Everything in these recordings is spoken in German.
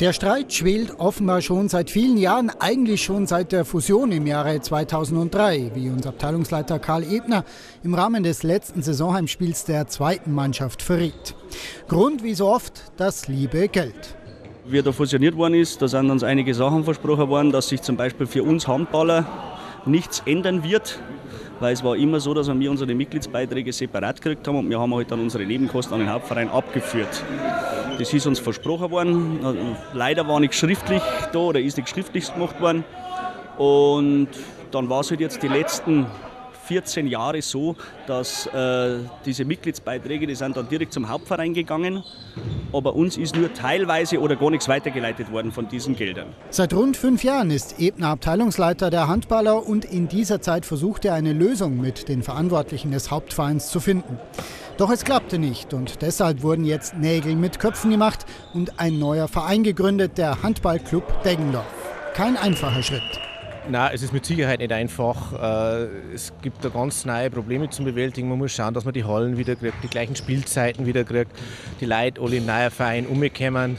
Der Streit schwelt offenbar schon seit vielen Jahren, eigentlich schon seit der Fusion im Jahre 2003, wie uns Abteilungsleiter Karl Ebner im Rahmen des letzten Saisonheimspiels der zweiten Mannschaft verriet. Grund wie so oft das liebe Geld. Wie da fusioniert worden ist, da sind uns einige Sachen versprochen worden, dass sich zum Beispiel für uns Handballer nichts ändern wird weil es war immer so, dass wir unsere Mitgliedsbeiträge separat gekriegt haben und wir haben halt dann unsere Nebenkosten an den Hauptverein abgeführt. Das ist uns versprochen worden. Leider war nichts schriftlich da oder ist nichts schriftlich gemacht worden. Und dann war es halt jetzt die letzten 14 Jahre so, dass äh, diese Mitgliedsbeiträge, die sind dann direkt zum Hauptverein gegangen, aber uns ist nur teilweise oder gar nichts weitergeleitet worden von diesen Geldern. Seit rund fünf Jahren ist Ebner Abteilungsleiter der Handballer und in dieser Zeit versucht er eine Lösung mit den Verantwortlichen des Hauptvereins zu finden. Doch es klappte nicht und deshalb wurden jetzt Nägel mit Köpfen gemacht und ein neuer Verein gegründet, der Handballclub Deggendorf. Kein einfacher Schritt. Nein, es ist mit Sicherheit nicht einfach. Äh, es gibt da ganz neue Probleme zu bewältigen. Man muss schauen, dass man die Hallen wieder kriegt, die gleichen Spielzeiten wieder kriegt, die Leute alle im neuen Verein umkommen.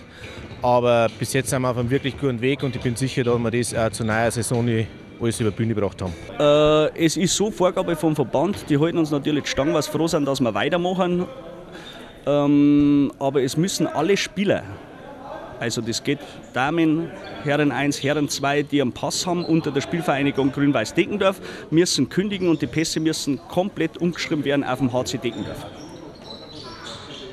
Aber bis jetzt sind wir auf einem wirklich guten Weg und ich bin sicher, dass wir das auch zur neuen Saison alles über die Bühne gebracht haben. Äh, es ist so Vorgabe vom Verband, die halten uns natürlich stangen, was froh sind, dass wir weitermachen. Ähm, aber es müssen alle Spieler also das geht Damen, Herren 1, Herren 2, die einen Pass haben unter der Spielvereinigung Grün-Weiß Deckendorf, müssen kündigen und die Pässe müssen komplett umgeschrieben werden auf dem HC Deckendorf.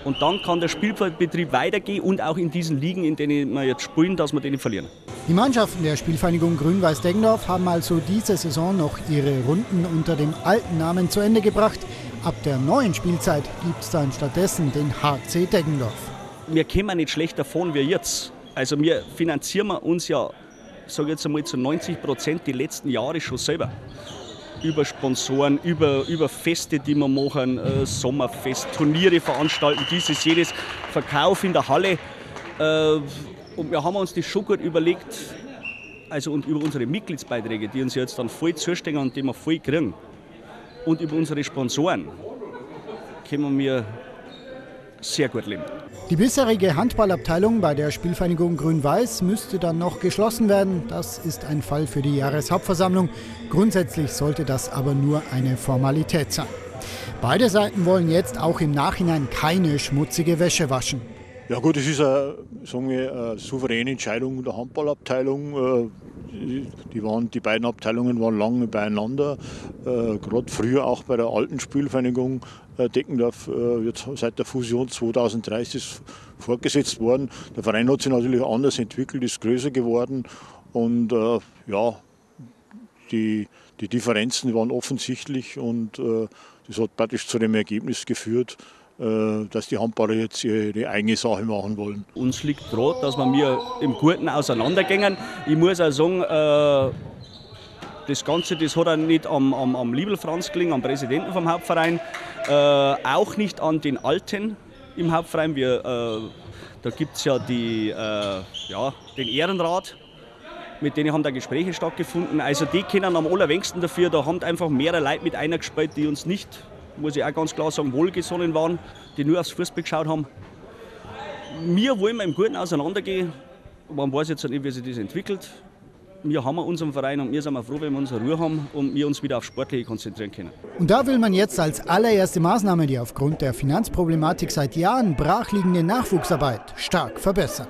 Und dann kann der Spielbetrieb weitergehen und auch in diesen Ligen, in denen wir jetzt spielen, dass wir den verlieren. Die Mannschaften der Spielvereinigung Grün-Weiß Deggendorf haben also diese Saison noch ihre Runden unter dem alten Namen zu Ende gebracht. Ab der neuen Spielzeit gibt es dann stattdessen den HC Deggendorf wir kommen nicht schlecht davon wie jetzt. Also wir finanzieren uns ja, sage jetzt einmal zu 90 Prozent die letzten Jahre schon selber. Über Sponsoren, über, über Feste, die wir machen, äh, Sommerfest, Turniere veranstalten, dieses, jedes, Verkauf in der Halle. Äh, und wir haben uns das schon gut überlegt, also und über unsere Mitgliedsbeiträge, die uns jetzt dann voll zustehen und die wir voll kriegen, und über unsere Sponsoren, können wir sehr gut leben. Die bisherige Handballabteilung bei der Spielvereinigung Grün-Weiß müsste dann noch geschlossen werden. Das ist ein Fall für die Jahreshauptversammlung. Grundsätzlich sollte das aber nur eine Formalität sein. Beide Seiten wollen jetzt auch im Nachhinein keine schmutzige Wäsche waschen. Ja gut, es ist eine, sagen wir, eine souveräne Entscheidung der Handballabteilung. Äh, die, waren, die beiden Abteilungen waren lange beieinander. Äh, Gerade früher auch bei der alten Spielvereinigung äh, Deckendorf jetzt seit der Fusion 2030 ist fortgesetzt worden. Der Verein hat sich natürlich anders entwickelt, ist größer geworden und ja, die, die Differenzen waren offensichtlich und das hat praktisch zu dem Ergebnis geführt, äh, dass die Handballer jetzt ihre eigene Sache machen wollen. Uns liegt droht, dass wir mir im Guten auseinandergehen. Ich muss auch sagen, äh, das Ganze das hat auch nicht am, am, am Liebel Franz gelingen, am Präsidenten vom Hauptverein, äh, auch nicht an den Alten im Hauptverein. Wir, äh, da gibt es ja, die, äh, ja den Ehrenrat, mit denen haben da Gespräche stattgefunden. Also die kennen am allerwenigsten dafür, da haben einfach mehrere Leute mit einer gespielt, die uns nicht muss ich auch ganz klar sagen, wohlgesonnen waren, die nur aufs Fußball geschaut haben. Wir wollen im Guten auseinandergehen. Man weiß jetzt nicht, wie sich das entwickelt. Wir haben unseren Verein und wir sind froh, wenn wir unsere Ruhe haben und wir uns wieder auf Sportliche konzentrieren können. Und da will man jetzt als allererste Maßnahme die aufgrund der Finanzproblematik seit Jahren brachliegende Nachwuchsarbeit stark verbessern.